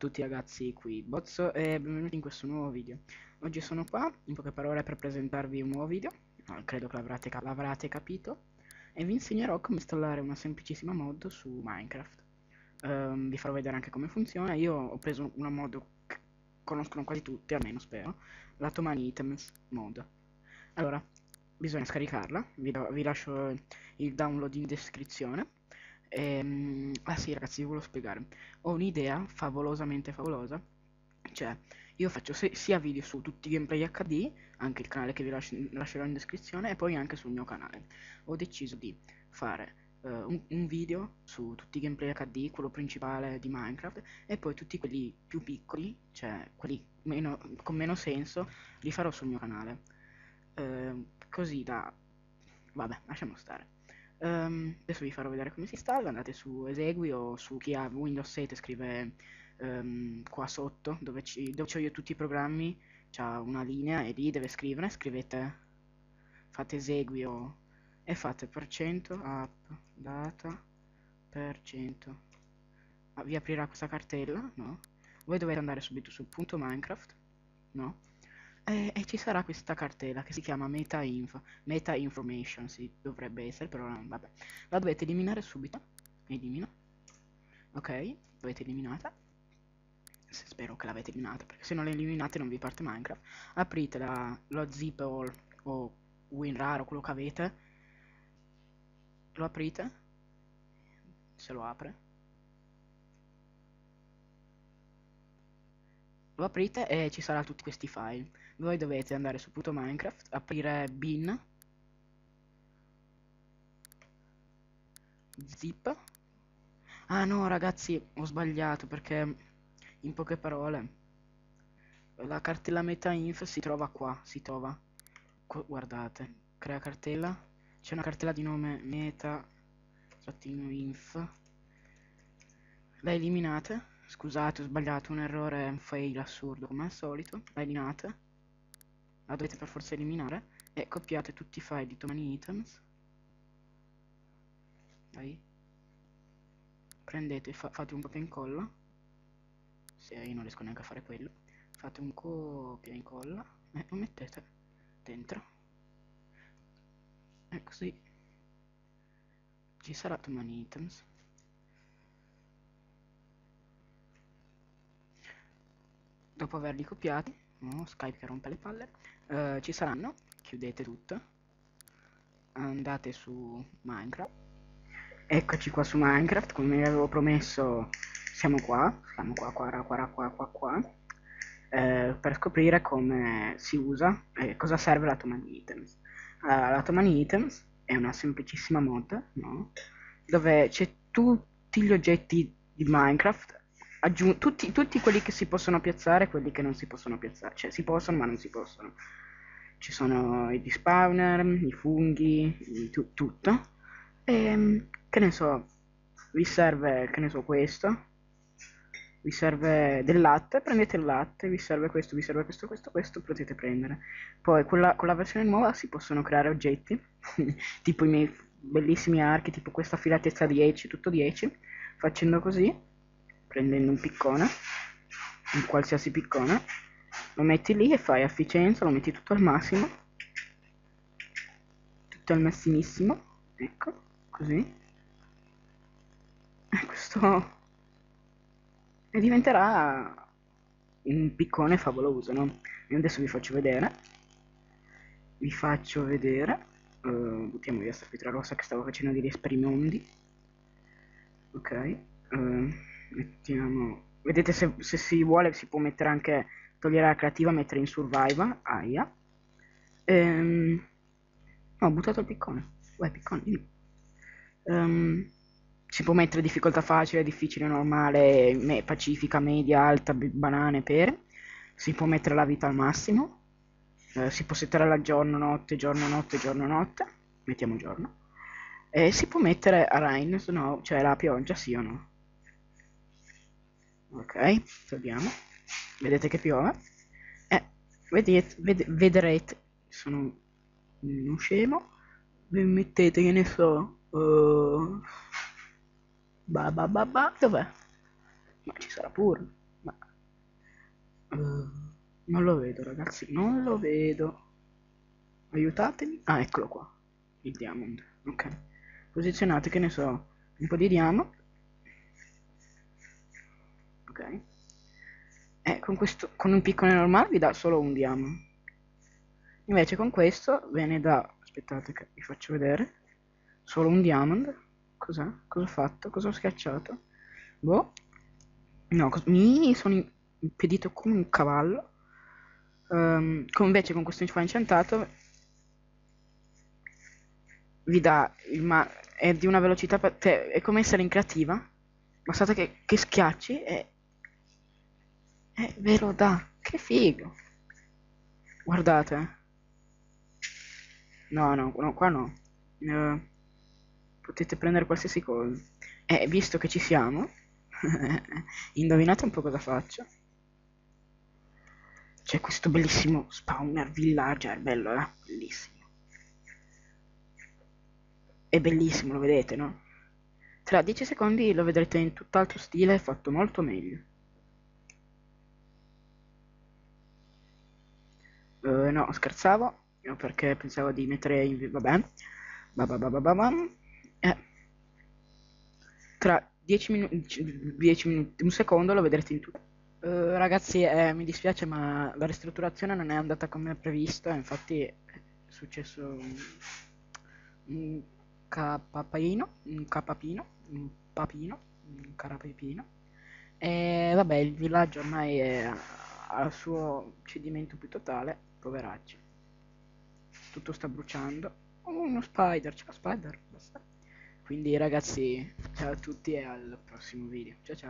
Tutti ragazzi, qui Bozzo e benvenuti in questo nuovo video. Oggi sono qua, in poche parole, per presentarvi un nuovo video, no, credo che l'avrete cap capito, e vi insegnerò come installare una semplicissima mod su Minecraft. Um, vi farò vedere anche come funziona, io ho preso una mod che conoscono quasi tutti, almeno spero, la Toman Items mod. Allora, bisogna scaricarla, vi, vi lascio il download in descrizione Ehm, ah sì ragazzi, vi volevo spiegare. Ho un'idea favolosamente favolosa. Cioè, io faccio se- sia video su tutti i gameplay HD, anche il canale che vi lascio- lascerò in descrizione, e poi anche sul mio canale. Ho deciso di fare uh, un, un, video su tutti i gameplay HD, quello principale di Minecraft, e poi tutti quelli più piccoli, cioè quelli meno, con meno senso, li farò sul mio canale. Uh, così da... Vabbè, lasciamo stare. Um, adesso vi farò vedere come si installa, andate su esegui o su chi ha Windows 7 scrive um, qua sotto dove, ci, dove ho io tutti i programmi, c'è una linea e lì deve scrivere, scrivete, fate esegui o, e fate per cento app data per cento. Ah, vi aprirà questa cartella, no? Voi dovete andare subito su punto Minecraft, no? E, e, ci sarà questa cartella che si chiama meta info meta information si dovrebbe essere però vabbè. La dovete eliminare subito. Elimino. Ok l'avete eliminata. Spero che l'avete eliminata perché se non l'eliminate non vi parte minecraft. Aprite la, lo zip o, o winrar o quello che avete. Lo aprite. Se lo apre lo aprite e ci sarà tutti questi file. Voi dovete andare su punto minecraft aprire bin. Zip. Ah no ragazzi ho sbagliato perché in poche parole la cartella meta inf si trova qua si trova. Qu guardate crea cartella. C'è una cartella di nome meta inf la eliminate Scusate, ho sbagliato, un errore, un fail assurdo, come al solito. La eliminate. La dovete per forza eliminare. E copiate tutti i file di Tomani Items. Dai. Prendete, fa fate un copia e incolla. Se io non riesco neanche a fare quello. Fate un copia e incolla. E lo mettete dentro. E così. Ci sarà Tomani Items. Dopo averli copiati, no, Skype che rompe le palle, eh, ci saranno, chiudete tutto, andate su Minecraft, eccoci qua su Minecraft, come vi avevo promesso siamo qua, siamo qua, qua, qua, qua, qua, qua, eh, per scoprire come si usa e cosa serve la Tomani Items. Allora, la Tomani Items è una semplicissima mod, no? dove c'è tutti gli oggetti di Minecraft tutti, tutti, quelli che si possono piazzare e quelli che non si possono piazzare. Cioè, si possono, ma non si possono. Ci sono i spawner, i funghi, tu, tutto. E ehm, che ne so, vi serve, che ne so, questo. Vi serve del latte, prendete il latte, vi serve questo, vi serve questo, questo, questo, potete prendere. Poi con la, con la versione nuova si possono creare oggetti, tipo i miei bellissimi archi, tipo questa filatezza 10, tutto 10. Facendo così prendendo un piccone, un qualsiasi piccone, lo metti lì e fai efficienza, lo metti tutto al massimo, tutto al massimissimo, ecco, così. E questo... e diventerà un piccone favoloso, no? Io adesso vi faccio vedere, vi faccio vedere, uh, buttiamo via sta pietra rossa che stavo facendo degli esperimenti, ok, uh, mettiamo vedete se, se, si vuole si può mettere anche togliere la creativa mettere in survival aia. Ehm, no, ho buttato il piccone. Uè piccone ehm, si può mettere difficoltà facile difficile normale me, pacifica media alta banane pere. Si può mettere la vita al massimo. Eh, si può settare la giorno notte giorno notte giorno notte. Mettiamo giorno. E si può mettere a rain no, cioè la pioggia sì o no ok togliamo vedete che piove eh, vedete, ved vedrete sono uno scemo vi mettete che ne so uh, ba ba ba ba dov'è ma ci sarà pure Uh, non lo vedo ragazzi, non lo vedo. Aiutatemi. Ah, eccolo qua. Il diamond. Ok. Posizionate, che ne so, un po' di diamond. Ok. Eh, con questo, con un piccone normale vi dà solo un diamond. Invece con questo ve ne dà, aspettate che vi faccio vedere, solo un diamond. Cos'è? Cosa ho fatto? Cosa ho schiacciato? Boh. No, mi sono impedito come un cavallo. Um, come invece con questo info incantato vi dà il ma è di una velocità cioè, è come essere in creativa basta che, che schiacci e, e ve lo dà che figo. Guardate. No no, no qua no. Uh, potete prendere qualsiasi cosa. E visto che ci siamo indovinate un po' cosa faccio. C'è questo bellissimo spawner villager bello eh? Bellissimo. È bellissimo, lo vedete, no? Tra 10 secondi lo vedrete in tutt'altro stile, fatto molto meglio. Uh, no, scherzavo, perché pensavo di mettere in... vabbè. Bababababam. Eh. Tra 10 minuti, 10 minuti, un secondo lo vedrete in tutto. Uh, ragazzi, eh, mi dispiace, ma la ristrutturazione non è andata come previsto, infatti è successo... Un capapino, un capapino, un papino, un carapepino. E vabbè, il villaggio ormai è al suo cedimento più totale, poveracci. Tutto sta bruciando. Uno spider, ciao spider. Quindi ragazzi, ciao a tutti e al prossimo video. Ciao ciao.